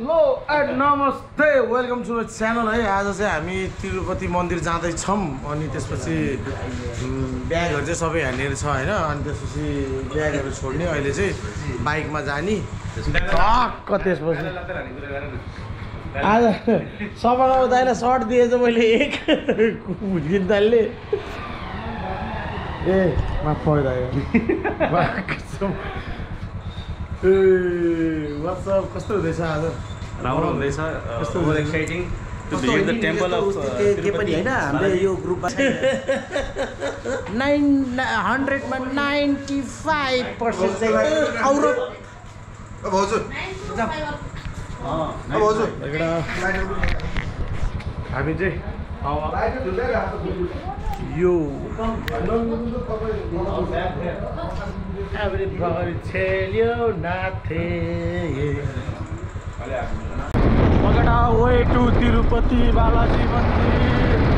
Hello and नमस्ते welcome to my channel है। आज चाहिँ हामी तिरुपति मन्दिर जाँदैछौँ अनि त्यसपछि ब्यागहरू चाहिँ सबै यहाँनिर छ होइन? अनि त्यसपछि ब्यागहरू छोड्ने अहिले चाहिँ बाइकमा जाने। टक्क त्यसपछि। आज सफा दाइलाई सर्ट दिएछ मैले एक भुजिन दाइले ए माफ ए वाट्सएप कस्तो हुँदैछ आज? राम्रो हुँदैछ? एक्साइटिङ के पनि होइन? हाम्रो यो ग्रुपमा नाइन हन्ड्रेडमा नाइन्टी फाइभ पर्सेन्ट चाहिँ एउटा हामी चाहिँ यो tell you nothing पगडा way to Tirupati Balaji मन्दिर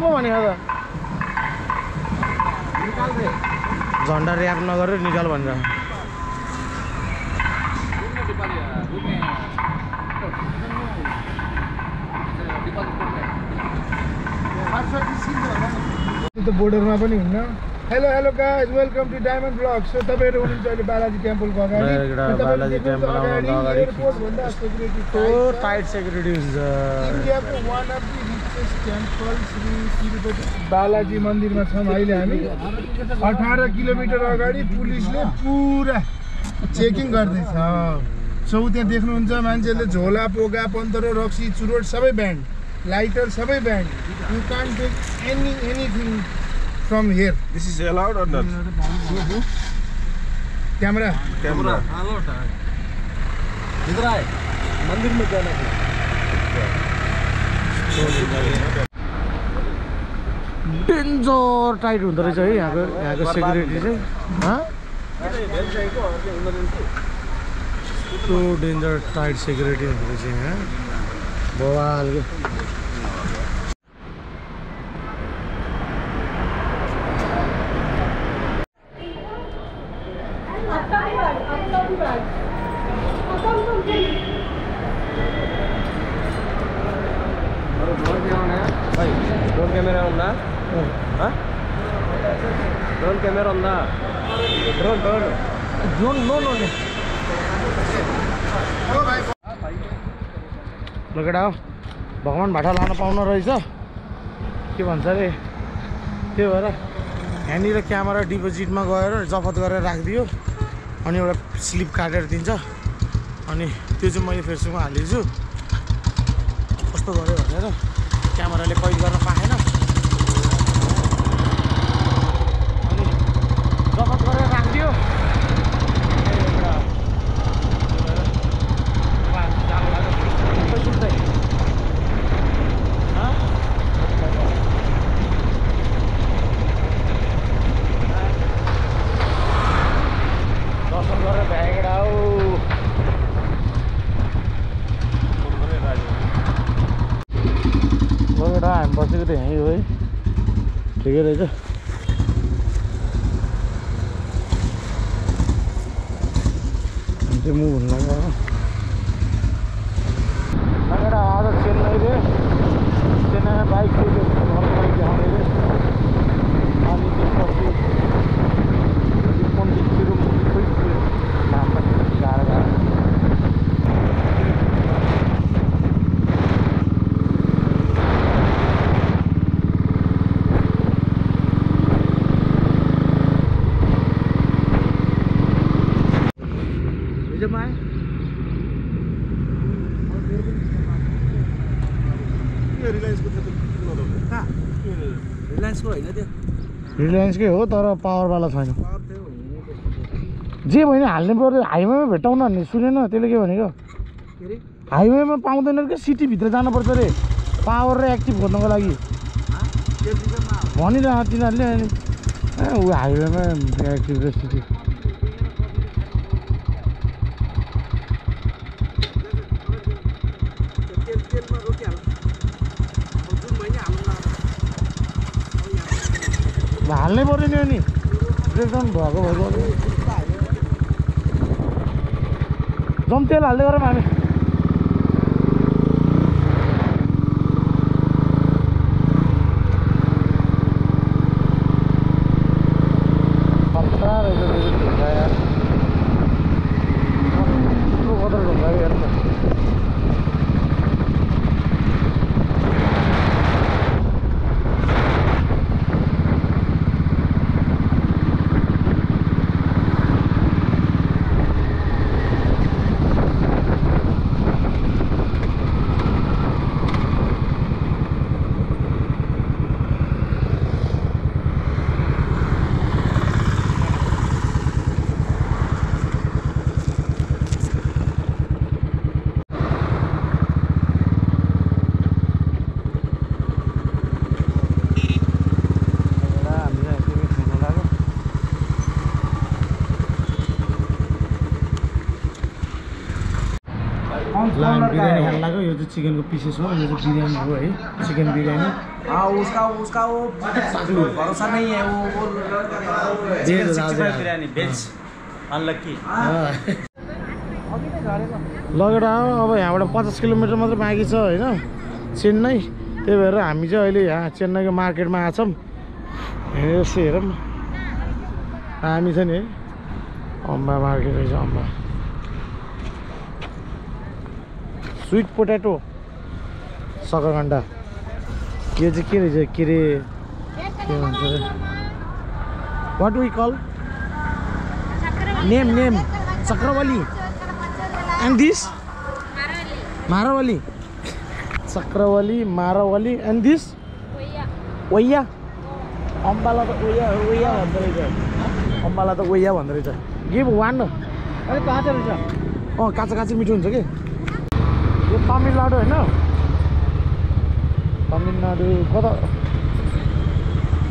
पो भनेको त। झन्डा ऱ्याप नगरेर निकाल भनेर त्यो त बोर्डरमा पनि हुन्न। Hello hello guys welcome to diamond blog so तपाईँहरू हुनुहुन्छ अहिले बालाजी टेम्पलको अगाडि। टाइट सेक्युरिटी हुन्छ टेम्पल श्री तिरुपति बालाजी मन्दिरमा छौँ अहिले हामी अठार किलोमिटर अगाडि पुलिसले पुरा चेकिङ गर्दैछ। सो त्यहाँ देख्नुहुन्छ मान्छेले झोला पोगा पन्तरो रक्सी चुरोट सबै ब्यान्ड लाइटर सबै banned you can take any anything from here this is not camera camera danger tight हुँदो रहेछ है यहाँको यहाँको सेक्युरिटी चाहिँ? यस्तो डेन्जर टाइट सेक्युरिटी हुँदो रहेछ यहाँ। बवालको డ్రోన్ కెమెరా ఉందా డ్రోన్ కెమెరా ఉందా drone drone no no no no लगेडा भगवान् भाटा लान पाउनु रहेछ के भन्छ अरे त्यही भएर यहाँनिर क्यामेरा डिपोजिटमा गएर जफत गरेर राखिदियो अनि एउटा स्लिप काटेर दिन्छ अनि त्यो चाहिँ मैले फेसबुकमा हालिदिन्छु कस्तो गऱ्यो भनेर क्यामेराले कैद गर्न पाएन जफत गरेर राखिदियो हामी बसेको त यहीँ है ठिकै रहेछ आज रे। चेन्नईमा बाइक त्यसपछि पण्डित तिरुपति खोइ त्यो नाम पनि गाह्रो गाह्रो रिलायन्सको होइन त्यो रिलायन्सकै हो तर पावरवाला छैन। जे भयो हाल्ने पऱ्यो हाइवेमा भेटाउन नि सुनेन त्यसले के भनेको? हाइवेमा पाउँदैन क्या सिटीभित्र जानुपर्छ अरे। पावर र एक्टिभ खोज्नको लागि। भनिरह तिनीहरूले अनि ऊ हाइवेमा एक्टिभ र सिटी तेल तेलमा रोकिहाल जुन भयो नि हाल्नु हाल्नै पऱ्यो नि। अनि ब्रेकडाउन भएको भएको जम तेल हाल्दै गरौँ हामी खतरा रहेछ त्यो चाहिँ ढुङ्गा यार कस्तो खतरा ढुङ्गा हेर्नु न। एउटा हामीलाई तिमी खानु लाग्यो ल हामी बिरयानी खानु लाग्यो यो चाहिँ चिकनको पिसेस हो यो चाहिँ बिरयानी हो है चिकन बिरयानी। हाँ उसका उसका वो भरोसा नहीं है वो वो चिकन 65 बिरयानी भेज अनलक्की लगेर आऊ अब यहाँबाट पचास किलोमिटर मात्रै बाँकी छ होइन? चेन्नई। त्यही भएर हामी चाहिँ अहिले यहाँ चेन्नईको मार्केटमा आएछौँ यसो हेरौँ। हामी छ नि है अम्बा मार्केट रहेछ अम्बा। स्विट पोट्याटो सकरखण्डा यो चाहिँ के रहेछ के अरे के भन्छ what we call name name चक्रवली and this मारावली चक्रवली मारावली एन्ड दिस ओया अम्बाला त ओया ओया भन्दो रहेछ अम्बाला त ओया भन्दो रहेछ गिभ वान अलिक काँचो रहेछ अँ काँचो काँचो मिठो हुन्छ कि तमिलनाडु होइन? तमिलनाडु कता?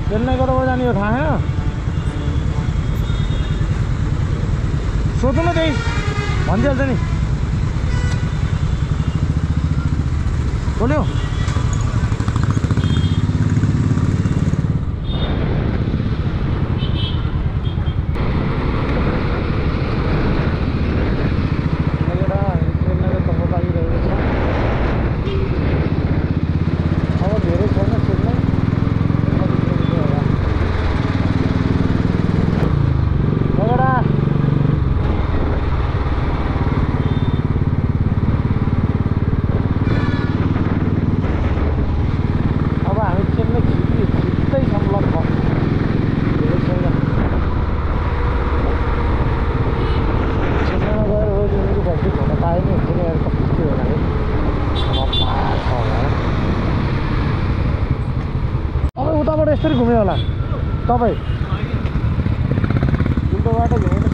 चेन्नई कता जाने हो थाहा छैन सोध्नु न त्यही भनिदिइहाल्छ नि। बोल्यो? là có vậy chúng tôi đã cái gì?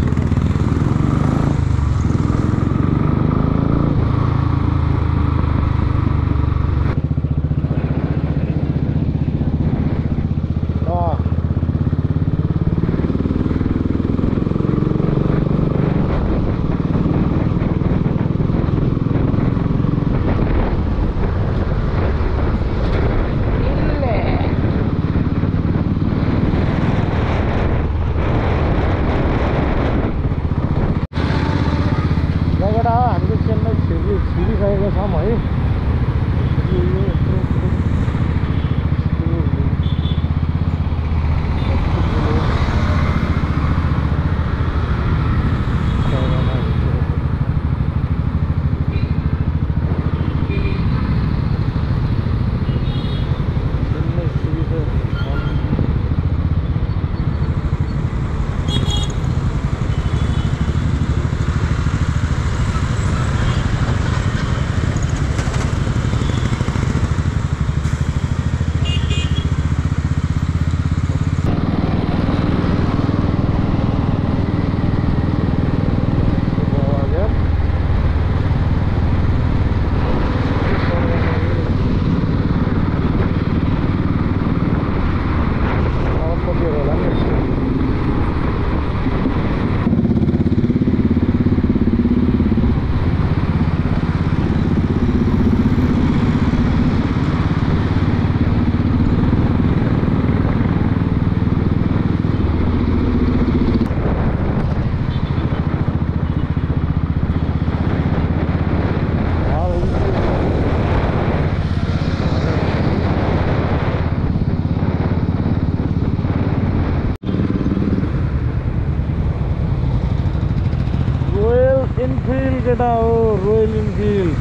केटा हो रोयल इनफिल्ड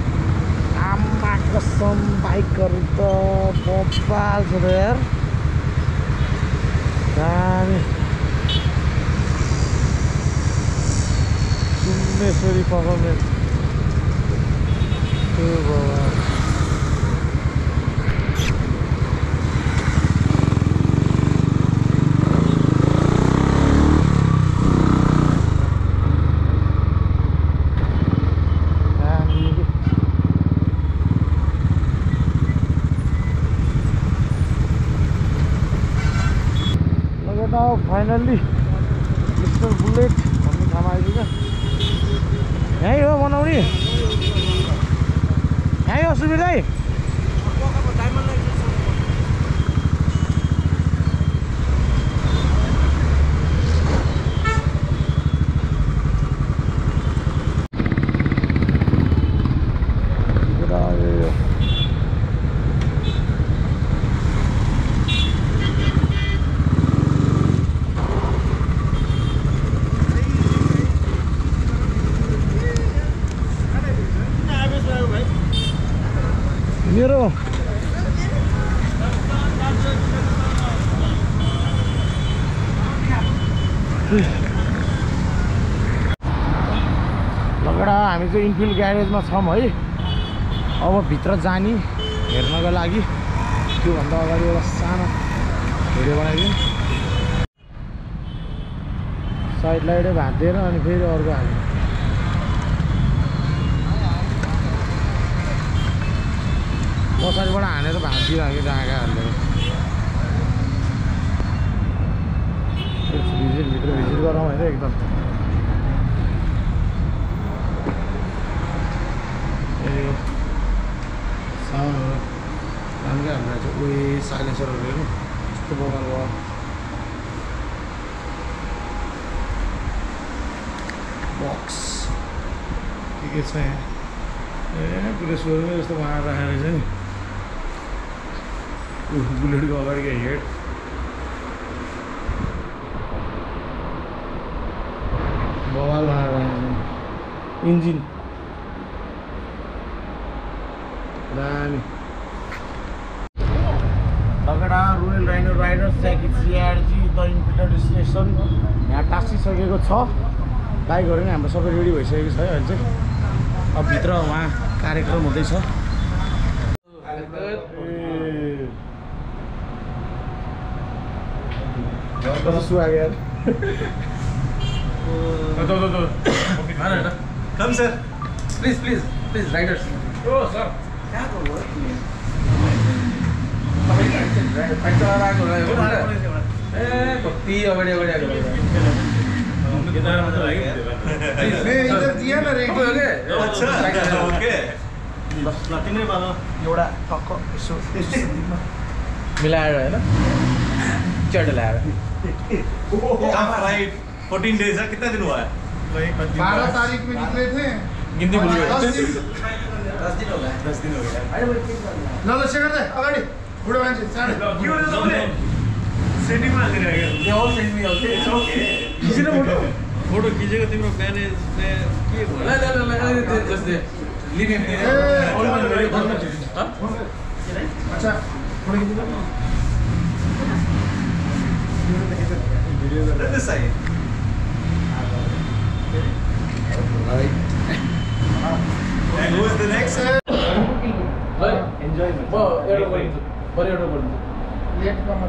आमा कसम बाइकहरू त बबाल छ त यार दामी सुन्नेश्वरी पर्फर्मेन्स त्यो भगवान् दामी के। लगेर अब फाइनल्ली मिस्टर बुलेट भन्ने ठाउँमा आइपुग्यो यहीँ हो बनाउने यहीँ हो सुविधै यो मेरो लगडा हामी चाहिँ इन्फिल्ड ग्यारेजमा छौँ है। अब भित्र जाने हेर्नको लागि। त्योभन्दा अगाडि एउटा सानो भिडियो बनाइदिउँ। साइड लाइटै भाँचिदिएर अनि फेरि अर्को हाल्नु पछाडिबाट हानेर भाँचिरह्यो डाँगा हालेर भिजिट भित्र भिजिट गरौँ होइन एकदम। ए साउन्डहरू राम्रै हाम्रो चाहिँ उयो साइलेन्सरहरू हेर्नु यस्तो बगाल भयो बक्स के छ यहाँ ए जस्तो बनाएर राखेको रहेछ नि ऊ बुलेटको अगाडिको हेड बवाल बनाएर राखेको इन्जिन इन्फिल्ड डेस्टिनेसन यहाँ टाँसिसकेको छ। बाइकहरू पनि हाम्रो सबै रेडी भइसकेको छ है अहिले चाहिँ। अब भित्र उहाँ कार्यक्रम हुँदैछ। कस्तो सुहाग यार Come, sir. Please, please, please, riders. Oh, sir. ए कति अगाडि अगाडि आएको ए, इधर दिया ना रेडी एउटा टक्क यसो मिलाएर होइन चट ल्याएर फोर्टीन डेज है। कितना दिन हुआ है बारह तारीख में निकले थे गिन्ती भुल गयो दस दिन ल ल शेखर दाइ अगाडि बुढो मान्छे चाँडै सेटिंग में आगे रहेगा ये ऑल सेटिंग में ओके इट्स ओके किसी ने फ़ोटो फ़ोटो कीजिएगा तुम लोग मैंने मैं किए बोला ला ला ला they just they. Leave him there all one very good हाँ अच्छा फ़ोटो कीजिएगा Let this side. Right. And who is the next? Enjoy. Well, ಎರಡು ಬಂತು ಬರೀ ಎರಡು ಬಂತು ಲೇಟ್ ಕಮ್ಮಿ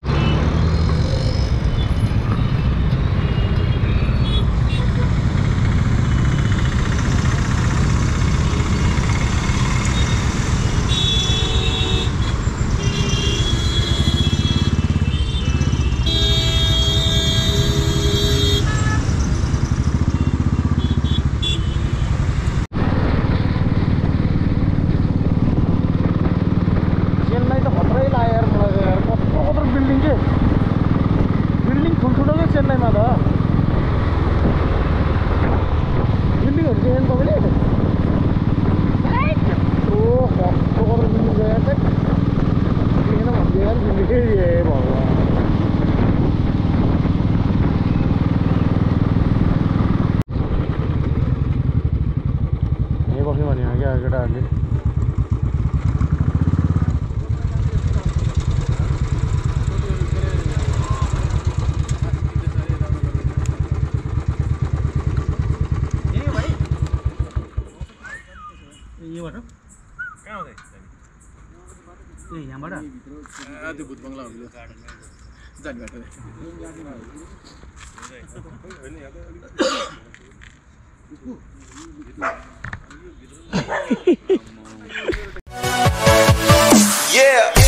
सुटोकै चेन्नईमा त बिल्डिङहरू चाहिँ तपाईँले ओ कस्तो गरेर बिल्डिङ गएर बिल्डिङ भनिदियो भगवान् घर हो कहाँ आउँदै ए यहाँबाट? त्यो भूत बङ्गला हुन्छ जाने बाटो Yeah!